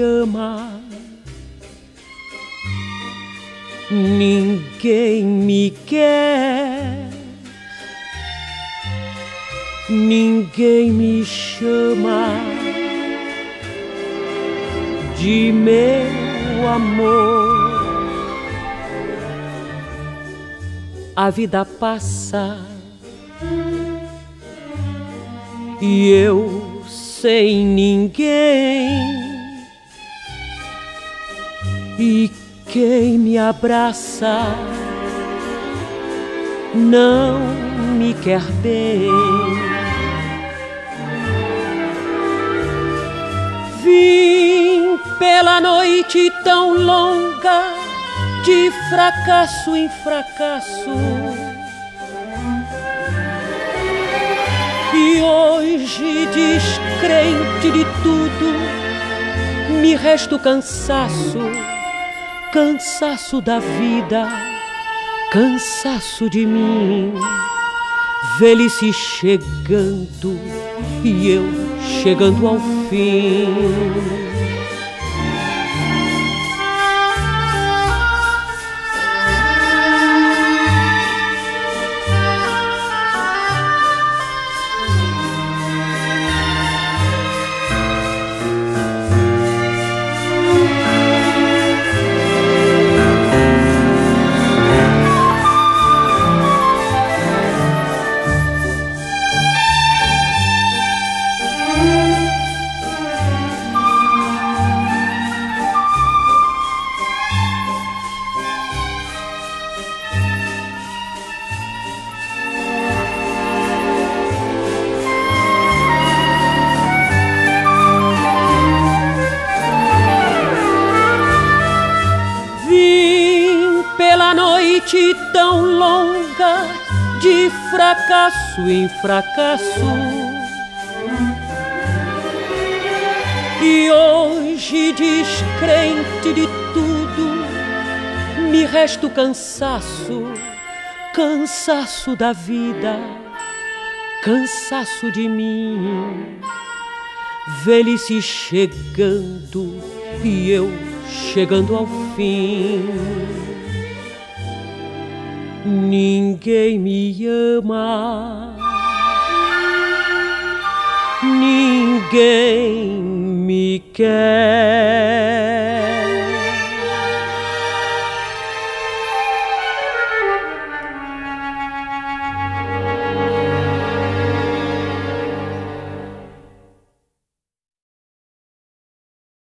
ama. Ninguém me quer, ninguém me chama de meu amor. A vida passa e eu sem ninguém. E quem me abraça não me quer bem. Vim pela noite tão longa, de fracasso em fracasso. Descrente de tudo, me resta o cansaço cansaço da vida, cansaço de mim. Velhice chegando e eu chegando ao fim. Noite tão longa de fracasso em fracasso. E hoje, descrente de tudo, me resta o cansaço, cansaço da vida, cansaço de mim. Velhice chegando e eu chegando ao fim. Ninguém me ama, ninguém me quer.